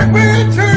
Take me to.